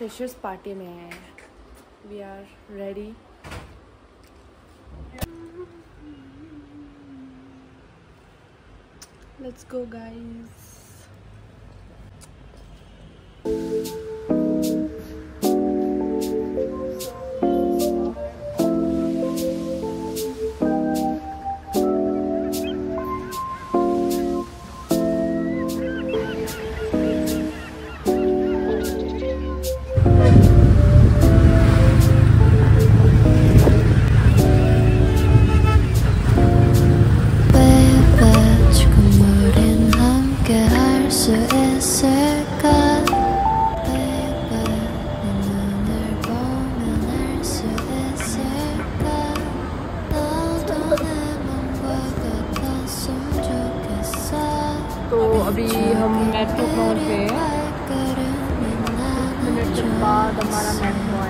Freshers party में आए हैं we are ready let's go guys अभी हम मेट्रो पहुँच गए कुछ मिनट के बाद हमारा मेट्रो आया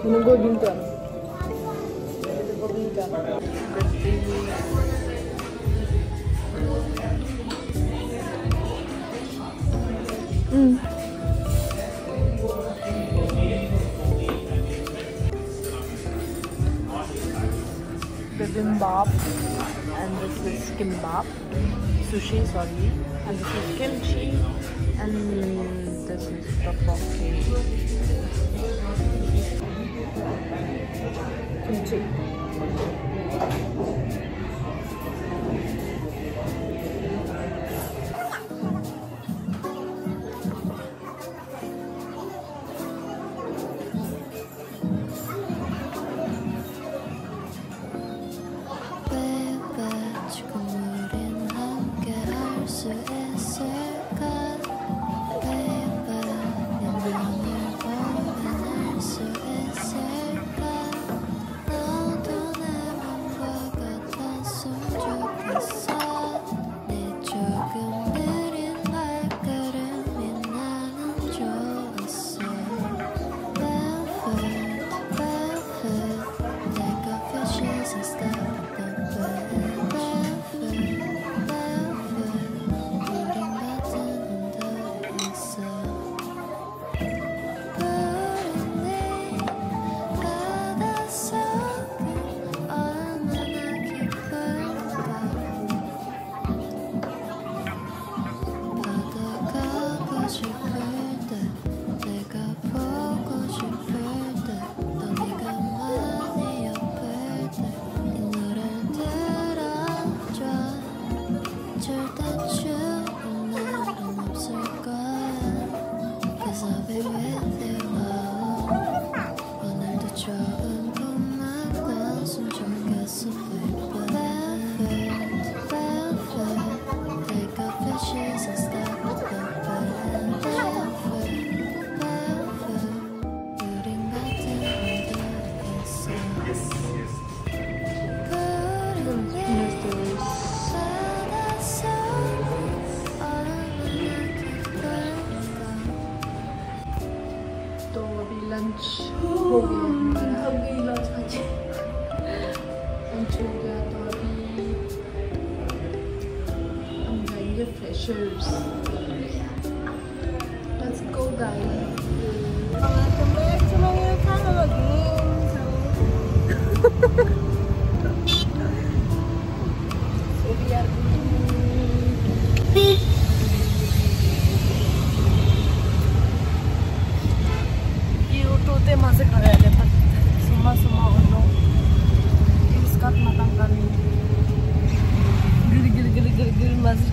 구는 거긴 줄 bibimbap and this is kimbap sushi sorry. And this is kimchi and this is tteokbokki 김치. Freshers. Let's go, guys.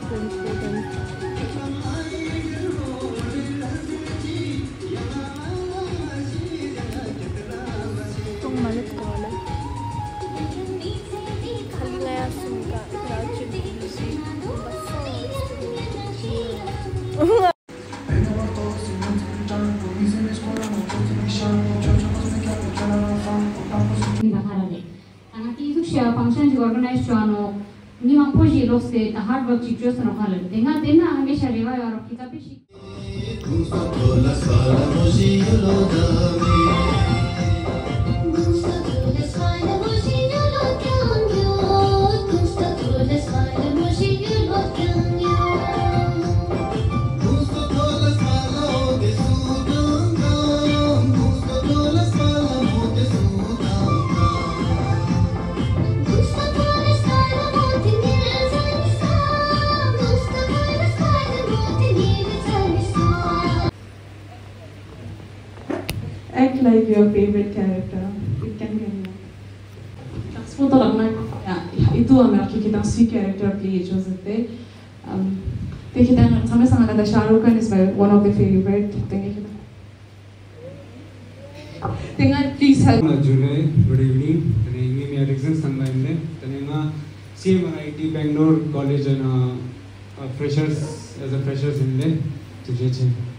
真真真。the hard work. Tenga tena. Act like your favorite character. It can be anyone. Ang nakikitang si character play Joseph. Um, kita na sama sama kata Shah Rukh Khan is my one of the favorite. Tingnan kita. Tingnan please help. July, good evening. July good evening अनि यिमी मेरो exam सँगलाइनले त्यहाँदेखि CMIT Bangalore college and freshers as a freshers इनले ठिकै छ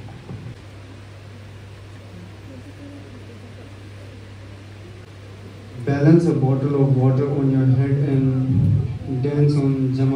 A bottle of water on your head and dance on Jaman's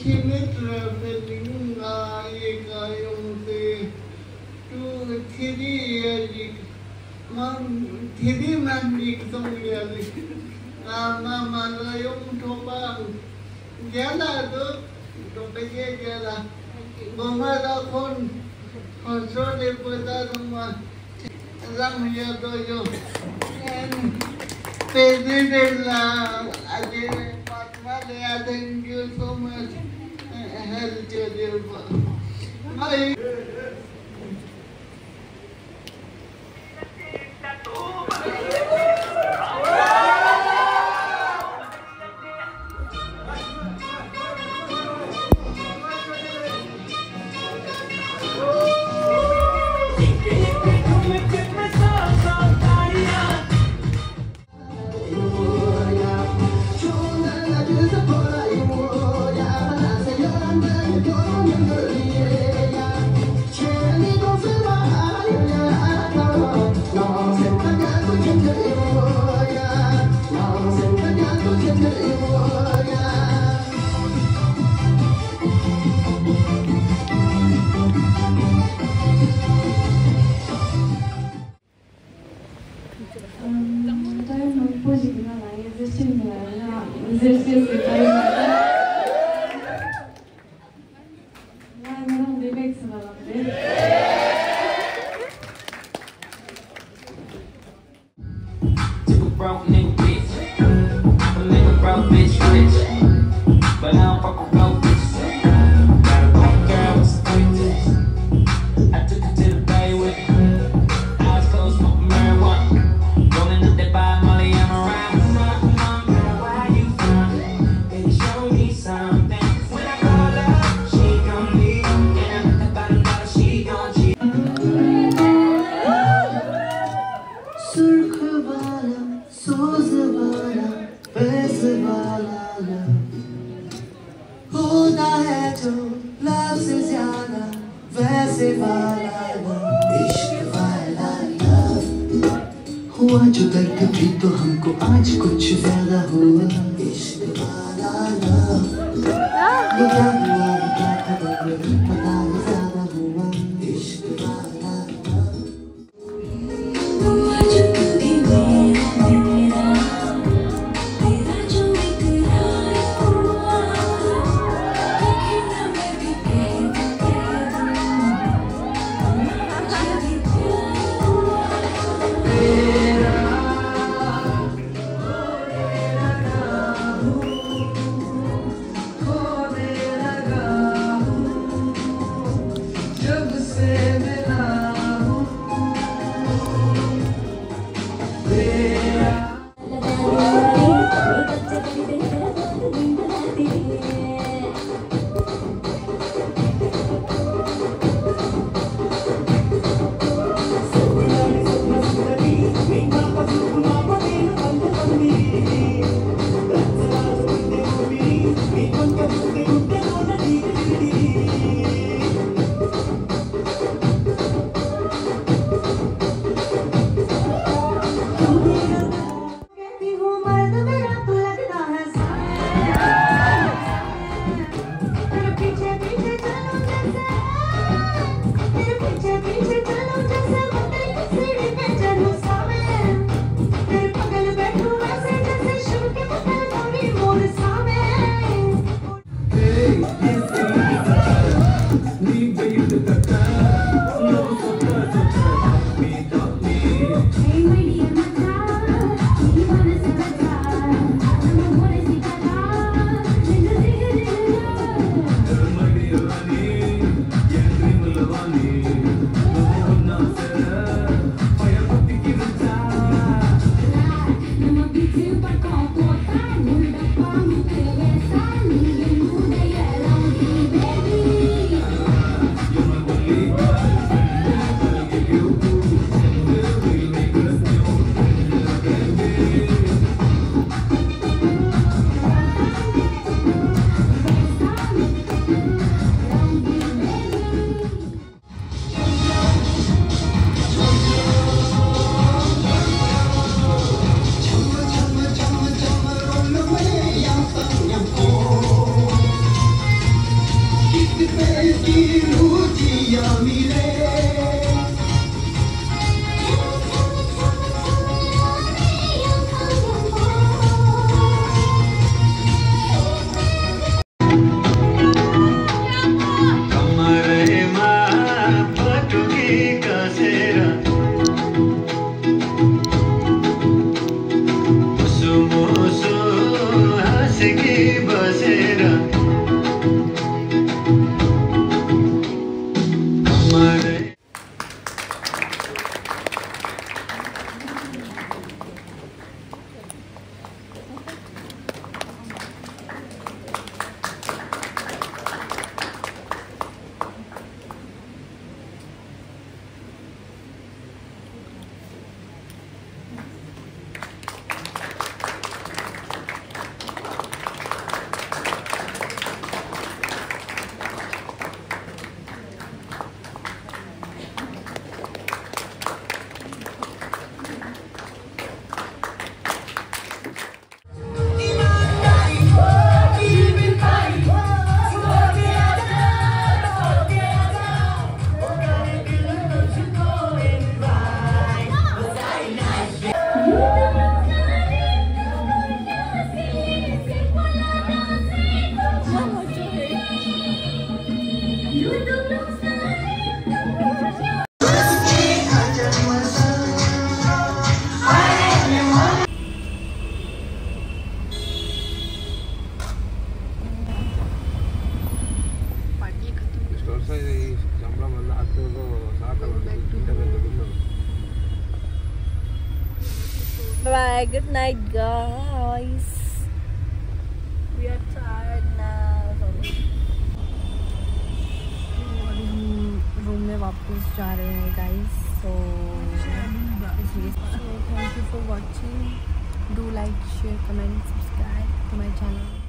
क्षेत्र प्रतिलिंगा एकायम से to three अजिक मन थ्री मन लिख तो लिया mà mà người ông thua bằng giá là được đồ bây giờ là bố mà đã khôn còn số để ta không mà rằng giờ tôi rồi em Thế nên là anh em Padma, they are thank you so much. good, beautiful. जो दर्द भी तो हमको आज कुछ ज़्यादा हुआ। इश्क Bye. Good night, guys. We are tired now. Room में वापस जा रहे हैं गाइस सो इसलिए thank you for watching do like share comment subscribe to my channel